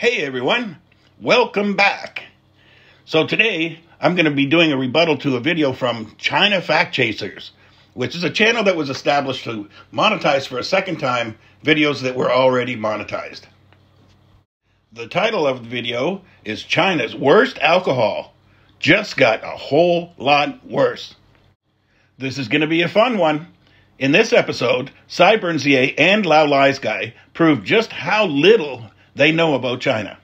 Hey everyone, welcome back. So today I'm going to be doing a rebuttal to a video from China Fact Chasers, which is a channel that was established to monetize for a second time videos that were already monetized. The title of the video is China's Worst Alcohol. Just got a whole lot worse. This is going to be a fun one. In this episode, Sideburns and Lao Lies Guy prove just how little they know about China.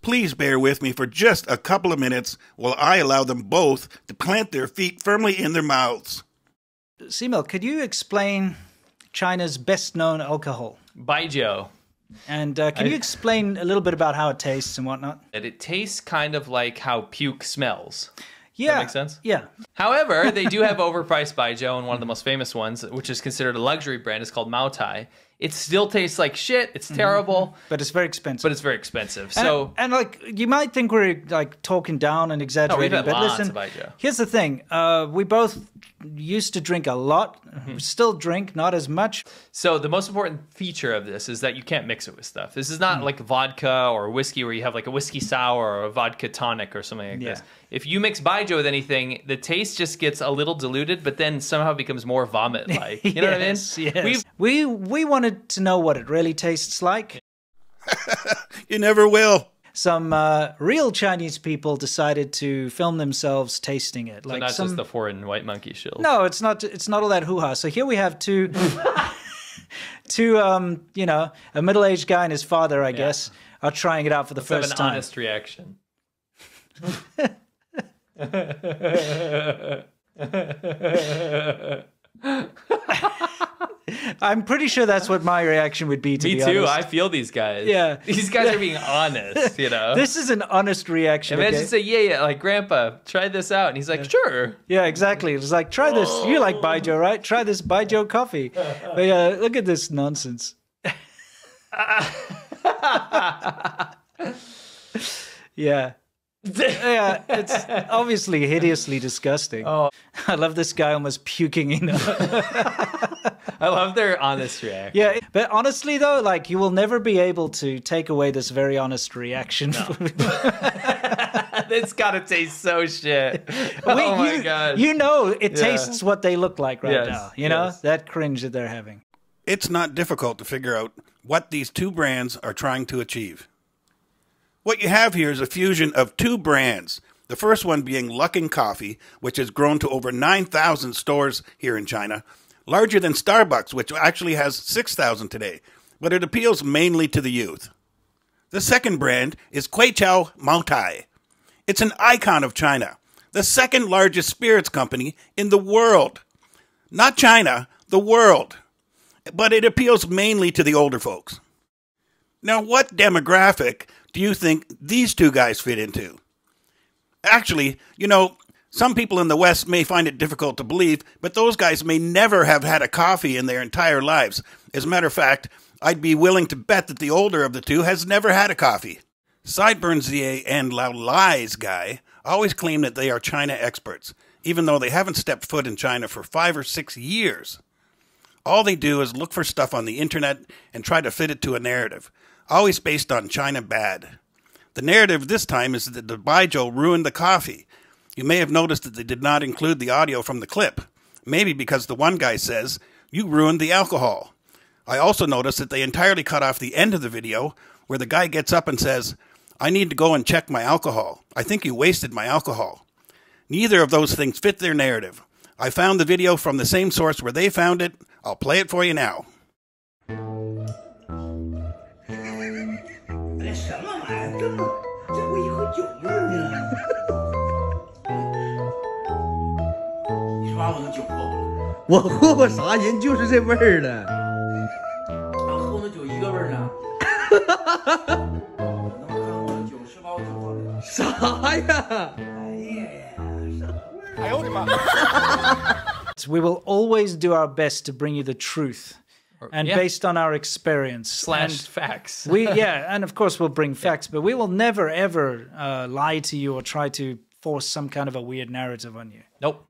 Please bear with me for just a couple of minutes while I allow them both to plant their feet firmly in their mouths. Simil, could you explain China's best known alcohol? Baijiu. And uh, can I- you explain a little bit about how it tastes and whatnot? That it tastes kind of like how puke smells. Yeah. That makes sense? Yeah. However, they do have overpriced Baijiu, and one of the most famous ones, which is considered a luxury brand, is called Maotai. It still tastes like shit. It's terrible, But it's very expensive. but it's very expensive. And- So and, like you might think we're like talking down and exaggerating, had but listen, here's the thing: uh, we both used to drink a lot, Mm-hmm. still drink, not as much. So the most important feature of this is that you can't mix it with stuff. This is not like vodka or whiskey where you have like a whiskey sour or a vodka tonic or something like this. If you mix baijiu with anything, the taste just gets a little diluted, but then somehow becomes more vomit like. You know yes, what I mean? Yes. we we wanted to know what it really tastes like. You never will. Some uh, real Chinese people decided to film themselves tasting it. So Like not some, just the foreign white monkey shield. No, it's not. It's not all that hoo ha. So here we have two, two, um, you know, a middle-aged guy and his father, I guess, are trying it out for the Let's have first an time. honest reaction. I'm pretty sure that's what my reaction would be. To Me be too. I feel these guys. Yeah. These guys are being honest, you know. This is an honest reaction. Imagine okay? say, yeah, yeah, like grandpa, try this out. And he's like, sure. Yeah, exactly. It's like try this. You like oh. Baijiu, right? Try this Baijiu coffee. But yeah, look at this nonsense. yeah. Yeah, it's obviously hideously disgusting. Oh. I love this guy almost puking in. I love their honest reaction. yeah, but honestly though, like you will never be able to take away this very honest reaction. No. it's gotta taste so shit. We- oh my you, god. You know it Yeah. tastes what they look like right Yes, now. You know yes. that cringe that they're having. It's not difficult to figure out what these two brands are trying to achieve. What you have here is a fusion of two brands. The first one being Luckin Coffee, which has grown to over 9,000 stores here in China, larger than Starbucks, which actually has 6,000 today, but it appeals mainly to the youth. The second brand is Kweichow Maotai. It's an icon of China, the second largest spirits company in the world. Not China, the world but it appeals mainly to the older folks. Now, what demographic do you think these two guys fit into? Actually, you know, some people in the West may find it difficult to believe, but those guys may never have had a coffee in their entire lives. As a matter of fact, I'd be willing to bet that the older of the two has never had a coffee. Sideburns ZA and Lao Lies guy always claim that they are China experts, even though they haven't stepped foot in China for five or six years. All they do is look for stuff on the internet and try to fit it to a narrative, always based on China bad. The narrative this time is that the Baijiu ruined the coffee. You may have noticed that they did not include the audio from the clip, maybe because the one guy says, You ruined the alcohol. I also noticed that they entirely cut off the end of the video where the guy gets up and says, I need to go and check my alcohol. I think you wasted my alcohol. Neither of those things fit their narrative. I found the video from the same source where they found it. I'll play it for you now. 这什么玩意儿？这么这我以后酒味儿呢？你是把我的酒喝了？我喝过啥人就是这味儿的。俺喝那酒一个味儿呢？能看我的酒是把我酒喝了？啥呀？哎呀！啥味儿？哎呦我的妈 we will always do our best to bring you the truth, and yeah. based on our experience. slash And facts. we yeah, and of course we'll bring facts, but we will never ever uh, lie to you or try to force some kind of a weird narrative on you. nope.